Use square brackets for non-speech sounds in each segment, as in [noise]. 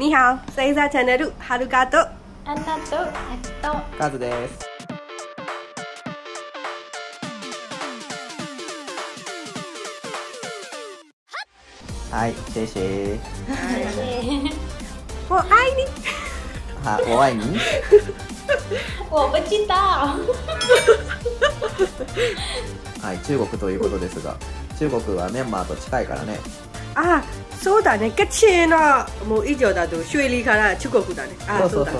你好さゆさチャンネルはるかとあんたとえっとカズです。はいシェイシェイ。我愛你はお会いに？我不知道はい中国ということですが中国はミャンマーと近いからね。あそうだね、ガチーのもう以上だと、シュエリーから中国だね。あ、そうだ。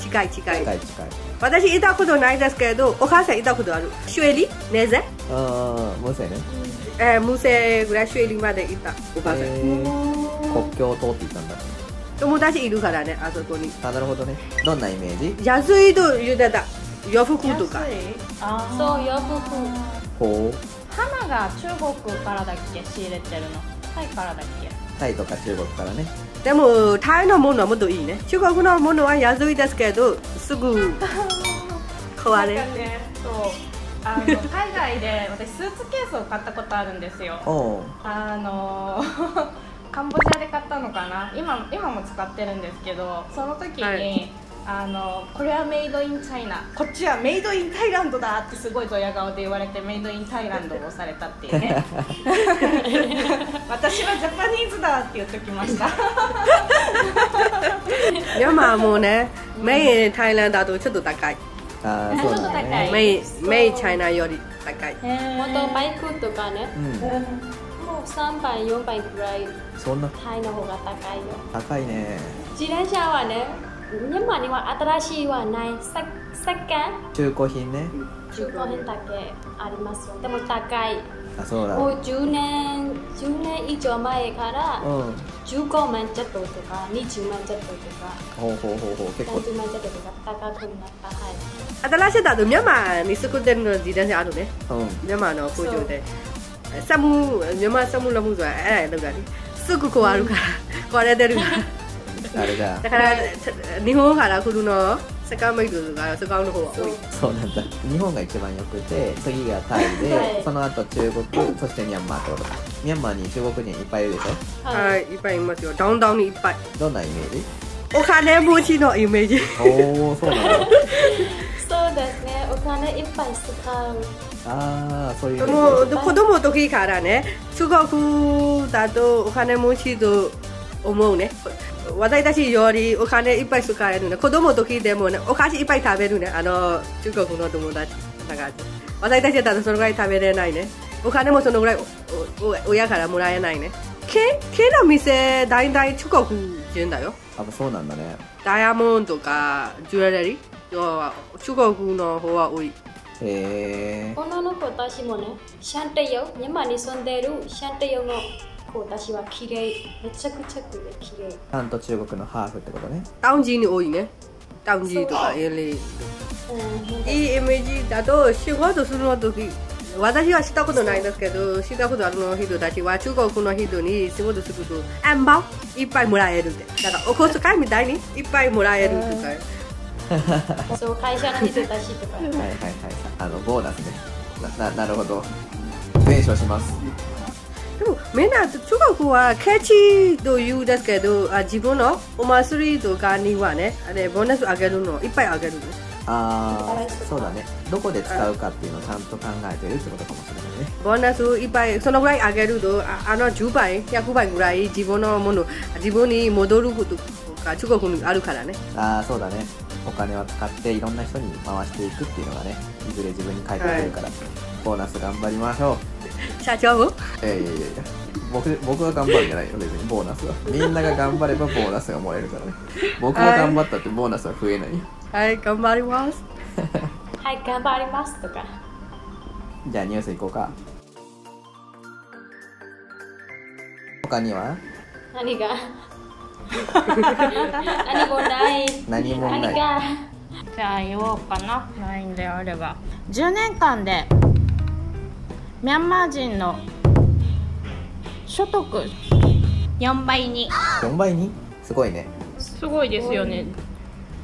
近い近い。近い近い。私、いたことないですけど、お母さんいたことある。シュ修理ネゼ？ああ、むせね。えー、無線ぐらいシュエリーまでいた、お母さん。国境を通っていたんだ。友達いるからね、あそこに。あ、なるほどね。どんなイメージ？安いと言ってた。洋服とか。あそう、洋服。ほう。花が中国からだっけ？仕入れてるの。タイからだっけ？タイとか中国からね。でもタイのものはもっといいね。中国のものは安いですけどすぐ [laughs] 壊れなんかねそうあの海外で私スーツケースを買ったことあるんですよ。あの [laughs] カンボジアで買ったのかな。今今も使ってるんですけどその時に、はいあのこれはメイドインチャイナ。こっちはメイドインタイランドだってすごいドヤ顔で言われてメイドインタイランドをされたっていうね。[laughs] 私はジャパニーズだって言っときました。ミャンマーはもうねメインタイランドだとちょっと高い。あーそうだちょっと高ねい。メインメインチャイナより高い。モトバイクとかね。うん。もう3倍4倍ぐらいそんな。タイの方が高いよ。高いね。自転車はねミャンマーには新しいはない。さサッカ中古品ね。ー中古品だけありますよ。でも高い。あそうだ。もう10年10年以上前からうん。15万ちょっととか20万ちょっととか。ほうほうほうほう。結構。30万ちょっととか。高くなった。はい。新しいだとミャンマーに作ってるの自転車あるね。うん。ミャンマーの工場で。サムミャンマーサムラムズはえらいだからねすぐ壊るから。壊れてるからあれだ。だから日本から来るの？セカンドメイドがセカンドの方が多い。そうなんだ。日本が一番よくて次がタイで、はい。その後中国そしてミャンマーってことか。ミャンマーに中国人いっぱいいるでしょ？はい。いっぱいいますよ。ダウンタウンにいっぱい。どんなイメージ？お金持ちのイメージ。おおそうなんだ [laughs] そうですね。お金いっぱい使う。ああそういう。もう子供の時からね中国だとお金持ちと思うね私たちよりお金いっぱい使えるね。子供の時でもねお菓子いっぱい食べるね。あの中国の友達だか。ら私たちだとそのぐらい食べれないね。お金もそのぐらい親からもらえないね。毛毛の店大体中国人だよ。あそうなんだね。ダイヤモンドとかジュエリー？は中国の方は多い。へえ女の子たちもねシャンテヨミャンマーに住んでるシャンテヨの子たちは綺麗。めちゃくちゃ綺麗。ちゃんと中国のハーフってことね。タウン人に多いね。タウン人とかエレうん。いいイメージだと仕事するの時私はしたことないんですけどしたことあるの人たちは中国の人に仕事するとアンバいっぱいもらえるって。だからお小遣いみたいにいっぱいもらえるとか。そう会社の人たちとか。はいはいはい。あのボーナスね。なななるほど。弁償しますみんな中国はケチと言うんですけどあ自分のお祭りとかにはねあれボーナスあげるのいっぱいあげるねああそうだね。どこで使うかっていうのをちゃんと考えてるってことかもしれないね。ボーナスいっぱいそのぐらいあげるとああの10倍100倍ぐらい自分のもの自分に戻ることが中国にあるからね。ああそうだね。お金を使っていろんな人に回していくっていうのがねいずれ自分に返ってくるから、ボーナス頑張りましょう社長？いやいやいやいや僕僕が頑張るんじゃないよ別にボーナスは。みんなが頑張ればボーナスがもらえるからね。僕が頑張ったってボーナスは増えないよ。はい頑張ります。[laughs] はい頑張りますとか。じゃあニュースいこうか。他には？何が？[laughs] 何もない。何もない。何が？じゃあ言おうかな。ないんであれば。10年間でミャンマー人の所得4倍に。4倍に？すごいね。すごいですよね。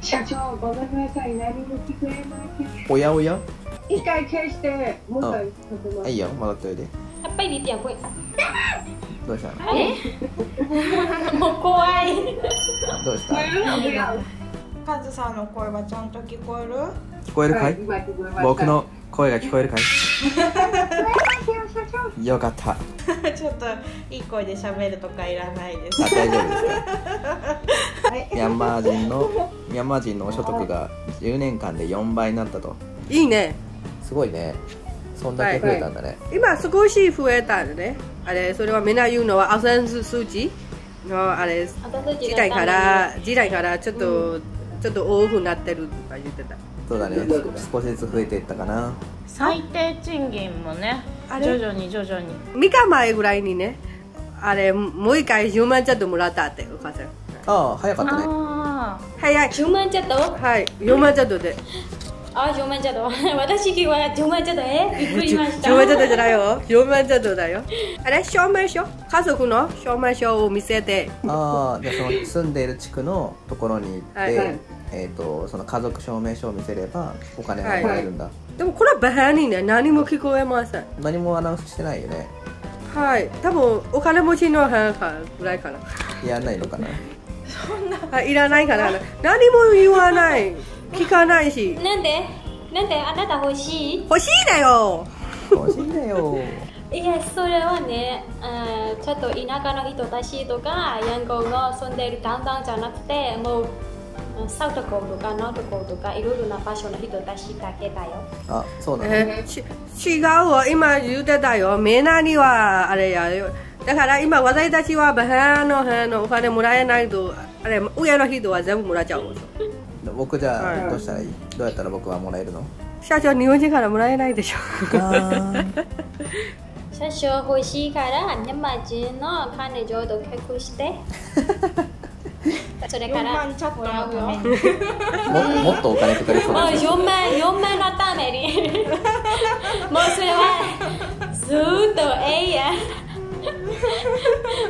社長ごめんなさい。何も聞こえません。おやおや？一回消してもう一回かけます。いいよ。戻っておいで。apa ini tiang gue どうした？の [laughs] もう怖い。どうした？カズさんの声はちゃんと聞こえる？聞こえるかい？僕の声が聞こえるかい？[laughs] よかった。あ [laughs] ちょっといい声で喋るとかいらないです。大丈夫ですか？[laughs] ミャンマー人の [laughs] ミャンマー人の所得が10年間で4倍になったと。いいね。すごいね。そんだけ増えたんだね、今少し増えたね。あれそれはみんな言うのはアセンス数値のあれ時代から時代からちょっと、ちょっと多くなってるとか言ってた。そうだね。少しずつ増えていったかな。最低賃金もねあれ？徐々に徐々に。3日前ぐらいにねあれもう一回10万ちょっともらったってお母さん。ああ早かったね。あ早い。10万ちょっとはい。4万ちょっとで。あ10万ちょっと私聞は10万ちょっとえ？びっくりしました。10万ちょっとじゃないよ。4万ちょっとだよ。あれ証明書家族の？証明書を見せて。ああじゃあその住んでいる地区のところに行って、はい。はい。えー、とその家族証明書を見せればお金がもらえるんだ、でもこれはバカにね。何も聞こえません。何もアナウンスしてないよね。はい。多分お金持ちの母ぐらいかなやんないのかな。はいいらないかな。何も言わない。聞かないし。なんで？なんであなた欲しい？欲しいだよ。欲しいんだよ。いやそれはね、あーちょっと田舎の人たちとかヤンゴンの住んでいるダウンタウンじゃなくてもううんサウトコーとかノートコーとかいろいろな場所の人たちだけだよ。あそうなの、えち違うわ。今言ってたよ。みんなにはあれやよ。だから今私たちはバカの辺のお金もらえないとあれ上の人は全部もらっちゃう。僕じゃあ、はい。どうしたらいい？どうやったら僕はもらえるの？社長日本人からもらえないでしょ。最初 [laughs] 欲しいからミャンマー人の彼女と結婚して [laughs] [laughs] それか4ら万ちょっとのた。めにも [laughs] もっとお金かかりそうもうだね4万4万のために。[laughs] もうそれはずーっと永遠。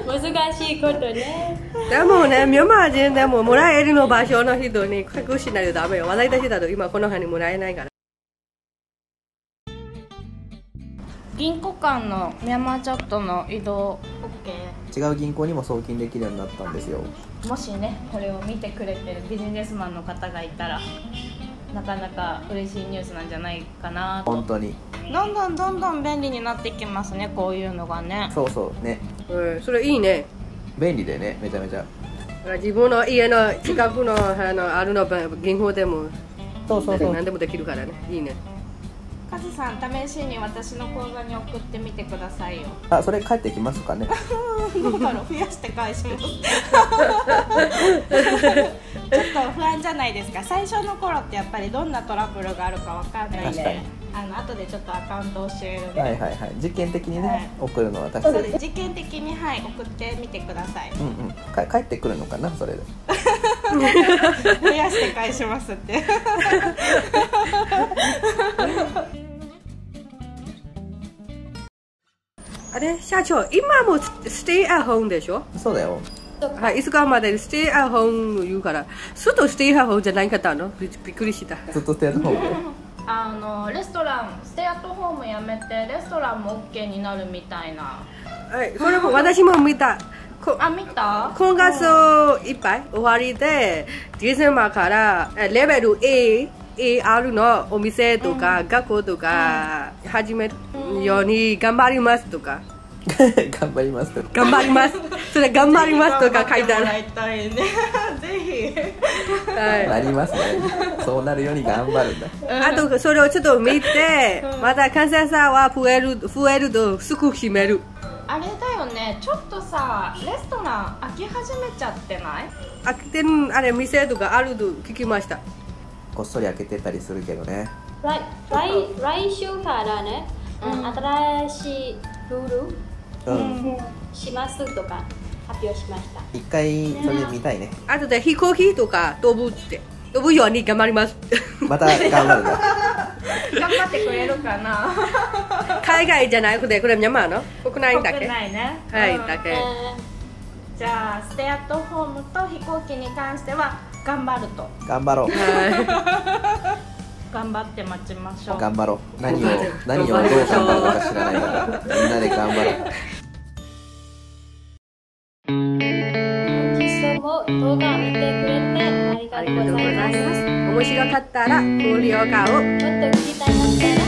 難しいことね。でもねミャンマー人でももらえるの場所の人に結婚しないとダメよ。私たちだと今この辺にもらえないから。銀行間のミャンマーチャットの移動。OK 違う銀行にも送金できるようになったんですよもしねこれを見てくれてるビジネスマンの方がいたらなかなか嬉しいニュースなんじゃないかなと。本当に。どんどんどんどん便利になってきますねこういうのがね。そうそうね。うんそれいいね。便利でねめちゃめちゃ。自分の家の近くのあのあるの銀行でも。そうそうそう。何でもできるからね。いいねカズさん試しに私の口座に送ってみてくださいよ。あそれ帰ってきますかね？[laughs] どうだろう？増やして返します。[laughs] ちょっと不安じゃないですか。最初の頃ってやっぱりどんなトラブルがあるかわかんないんであの後でちょっとアカウント教えるはいはいはい。実験的にね、はい。送るのは確そうかにです。実験的にはい送ってみてください。うんうん。か帰ってくるのかな？それで [laughs] 増やして返しますって。あれ社長今もステイアホームでしょ？そうだよ。はいいつかまでステイアホーム言うから。ずっとステイアホームじゃないかったの？びびっくりした。ずっとステアの方であのレストランステイアットホームやめてレストランも OK になるみたいな。はいこれも私も見た。こあ見た今月いっぱい終わりでディセンバーからえレベル A AR のお店とか、学校とか始めるように頑張りますとか頑張りますと頑張りますそれ頑張りますとか書いてあるぜひはいなりますねそうなるように頑張るんだあとそれをちょっと見て、また感染者は増える増えるとすぐ閉めるあれだよね。ちょっとさレストラン開き始めちゃってない？開けてるあれ店とかあると聞きました。こっそり開けてたりするけどね。来来来週からね、うん。新しいルールうん、しますとか発表しました。一回それ見たいね。あとで飛行機とか飛ぶって。飛ぶように頑張ります。また頑張るんだ [laughs] [laughs] 頑張ってくれるかな。海外じゃなくてこれミャンマーの？国内だけ？国内ね。うんはいだけ。えじゃあステイアットホームと飛行機に関しては頑張ると。頑張ろう。は [laughs] 頑張って待ちましょう。[laughs] 頑張ろう。何を何をどう頑張るのか知らないからみんなで頑張ろう。ー、実装も動画を見てくれてありがとうございます面白かったら高評価をもっと聞きたいなったら